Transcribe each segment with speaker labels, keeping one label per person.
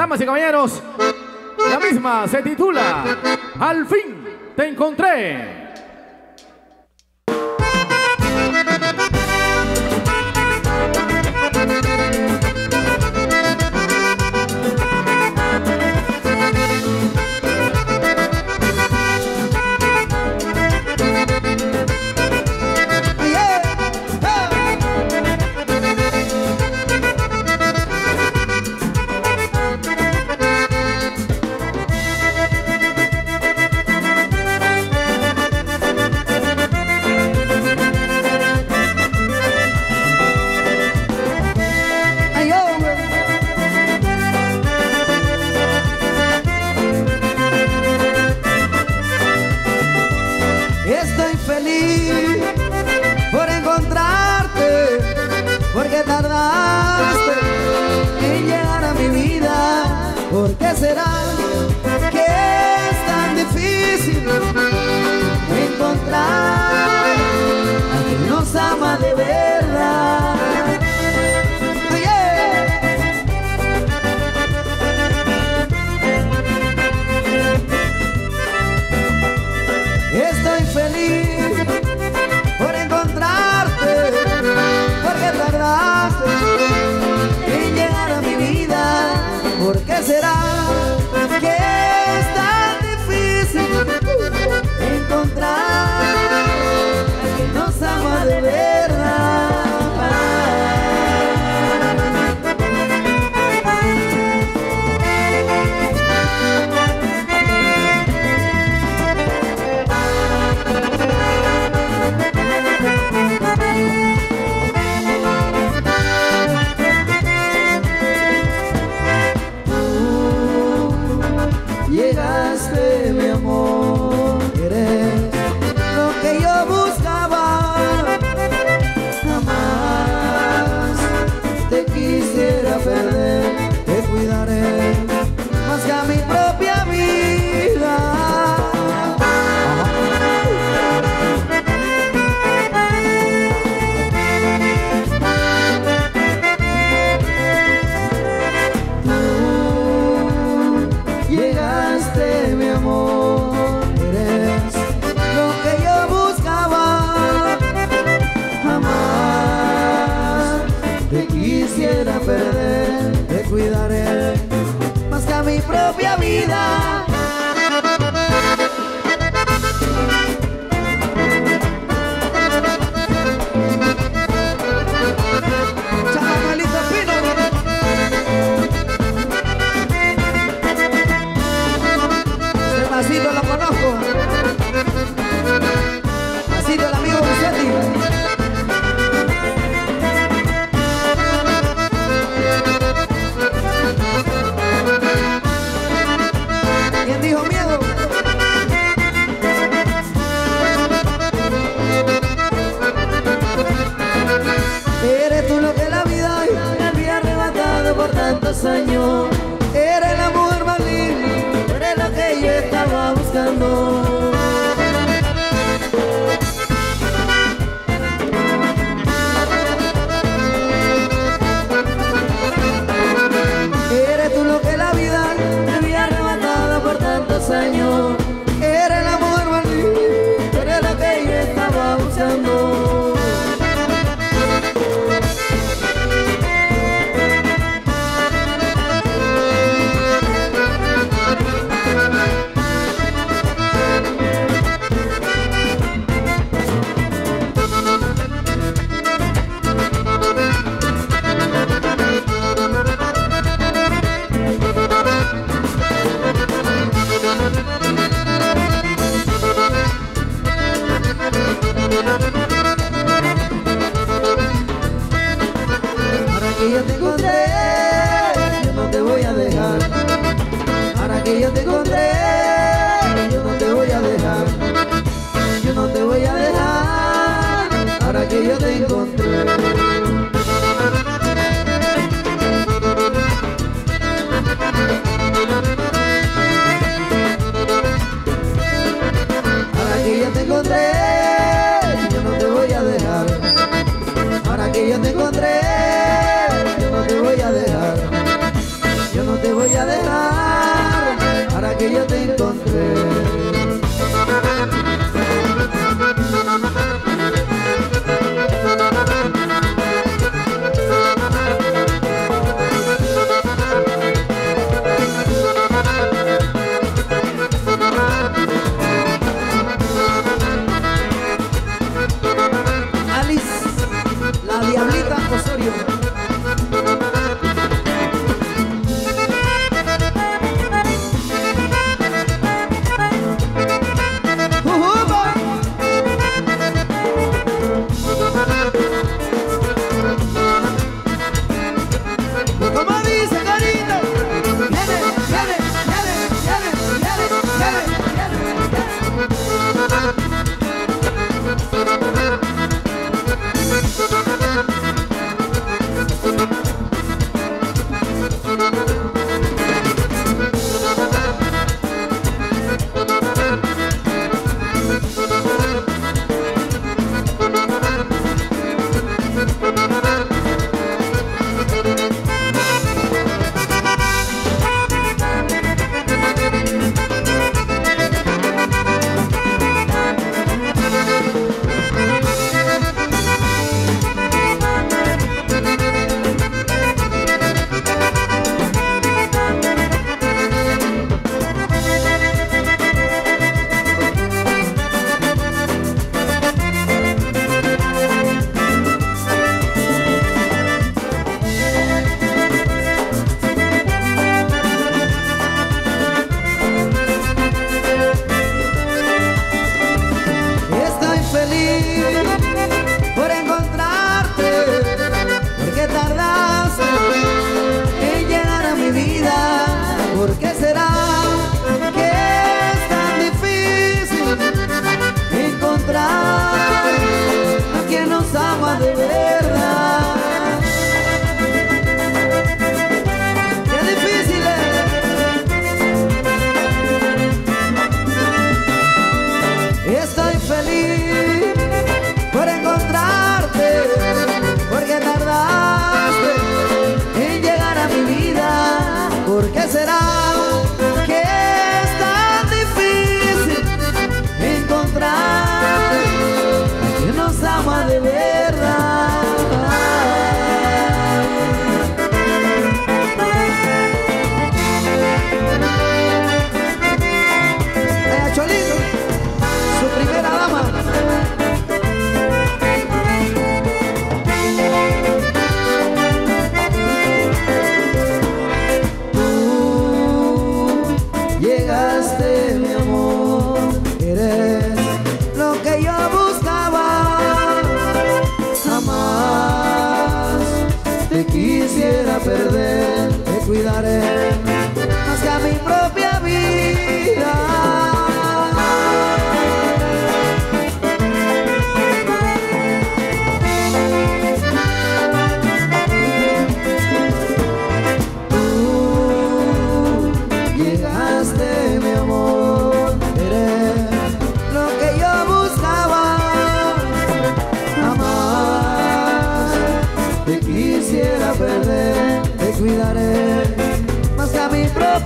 Speaker 1: Damas y caballeros, la misma se titula Al fin te encontré.
Speaker 2: será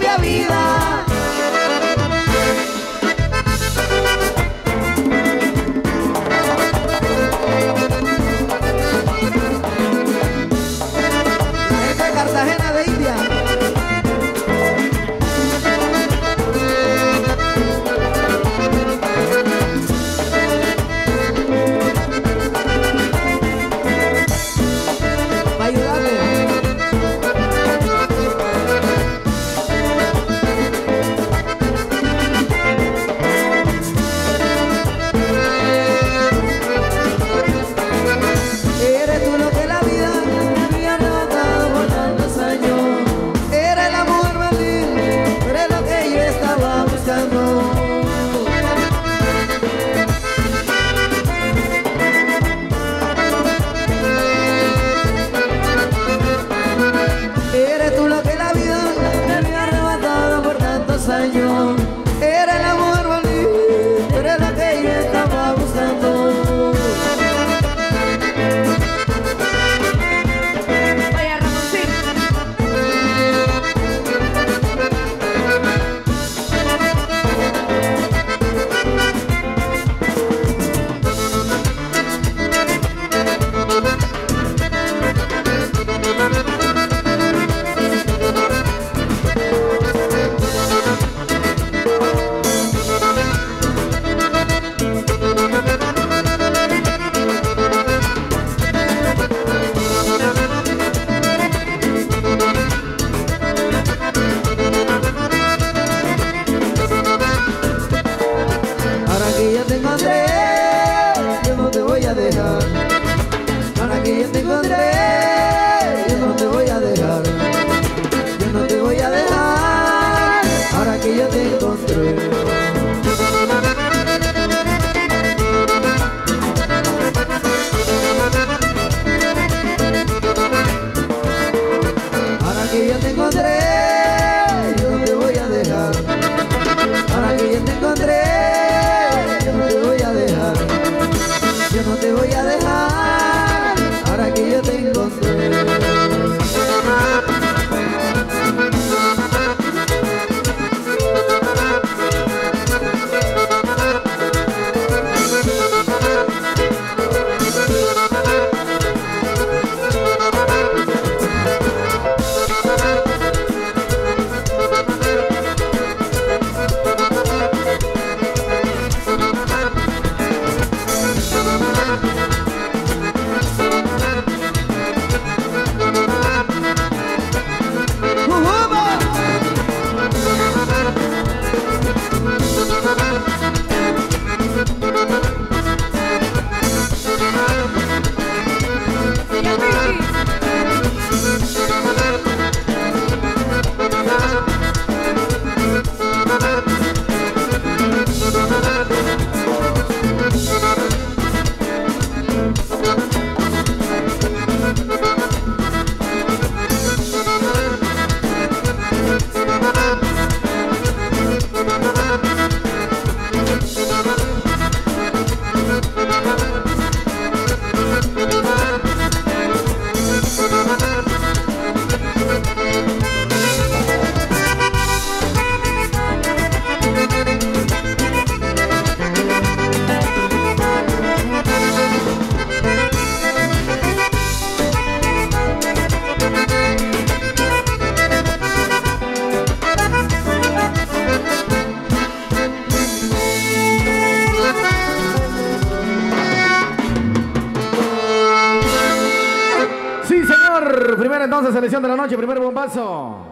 Speaker 2: propia vida.
Speaker 1: Entonces, selección de la noche, primer bombazo.